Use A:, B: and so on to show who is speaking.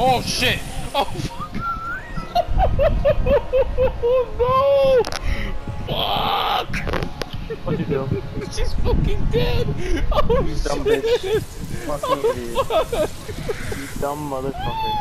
A: Oh shit! Oh fuck! no! Fuck!
B: What'd you do?
A: She's fucking dead! Oh
B: Dumb
A: shit!
B: bitch. Fucking idiot. You dumb motherfucker.